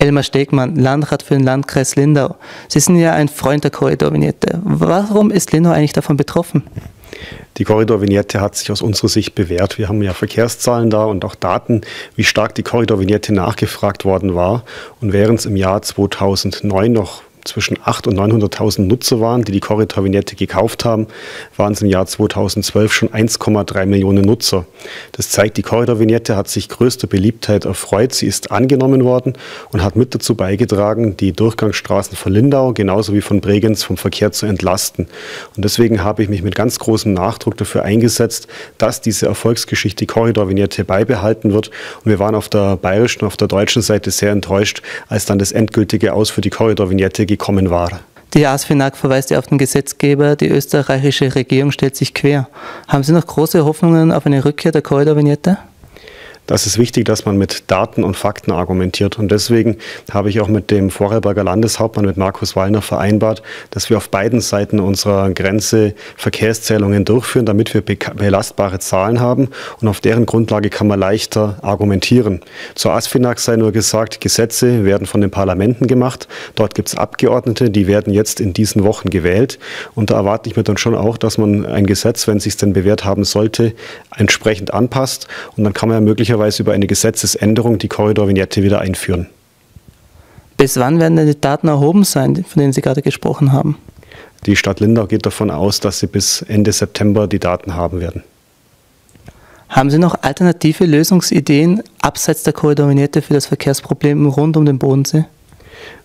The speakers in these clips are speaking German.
Elmar Stegmann, Landrat für den Landkreis Lindau. Sie sind ja ein Freund der Korridorvignette. Warum ist Lindau eigentlich davon betroffen? Die Korridorvignette hat sich aus unserer Sicht bewährt. Wir haben ja Verkehrszahlen da und auch Daten, wie stark die Korridorvignette nachgefragt worden war. Und während es im Jahr 2009 noch zwischen 800.000 und 900.000 Nutzer waren, die die Corridor-Vignette gekauft haben, waren es im Jahr 2012 schon 1,3 Millionen Nutzer. Das zeigt, die Corridor-Vignette hat sich größter Beliebtheit erfreut. Sie ist angenommen worden und hat mit dazu beigetragen, die Durchgangsstraßen von Lindau genauso wie von Bregenz vom Verkehr zu entlasten. Und deswegen habe ich mich mit ganz großem Nachdruck dafür eingesetzt, dass diese Erfolgsgeschichte Corridor-Vignette beibehalten wird. Und wir waren auf der bayerischen, auf der deutschen Seite sehr enttäuscht, als dann das endgültige Aus für die Corridor-Vignette gekommen war. Die ASFINAG verweist ja auf den Gesetzgeber, die österreichische Regierung stellt sich quer. Haben Sie noch große Hoffnungen auf eine Rückkehr der Korridor-Vignette? Das ist wichtig, dass man mit Daten und Fakten argumentiert. Und deswegen habe ich auch mit dem Vorarlberger Landeshauptmann, mit Markus Wallner, vereinbart, dass wir auf beiden Seiten unserer Grenze Verkehrszählungen durchführen, damit wir belastbare Zahlen haben. Und auf deren Grundlage kann man leichter argumentieren. Zur ASFINAG sei nur gesagt, Gesetze werden von den Parlamenten gemacht. Dort gibt es Abgeordnete, die werden jetzt in diesen Wochen gewählt. Und da erwarte ich mir dann schon auch, dass man ein Gesetz, wenn es sich denn bewährt haben sollte, entsprechend anpasst. Und dann kann man ja möglicherweise möglicherweise über eine Gesetzesänderung die Korridorvignette wieder einführen. Bis wann werden denn die Daten erhoben sein, von denen Sie gerade gesprochen haben? Die Stadt Lindau geht davon aus, dass sie bis Ende September die Daten haben werden. Haben Sie noch alternative Lösungsideen abseits der Korridorvignette für das Verkehrsproblem rund um den Bodensee?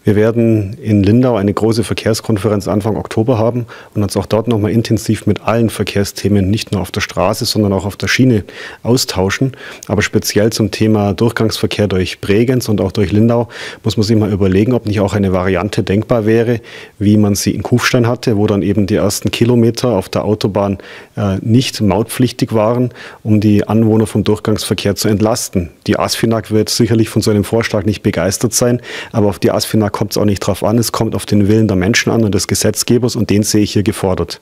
Wir werden in Lindau eine große Verkehrskonferenz Anfang Oktober haben und uns auch dort nochmal intensiv mit allen Verkehrsthemen, nicht nur auf der Straße, sondern auch auf der Schiene austauschen. Aber speziell zum Thema Durchgangsverkehr durch Bregenz und auch durch Lindau muss man sich mal überlegen, ob nicht auch eine Variante denkbar wäre, wie man sie in Kufstein hatte, wo dann eben die ersten Kilometer auf der Autobahn äh, nicht mautpflichtig waren, um die Anwohner vom Durchgangsverkehr zu entlasten. Die ASFINAG wird sicherlich von so einem Vorschlag nicht begeistert sein, aber auf die ASFINAG kommt es auch nicht drauf an. Es kommt auf den Willen der Menschen an und des Gesetzgebers und den sehe ich hier gefordert.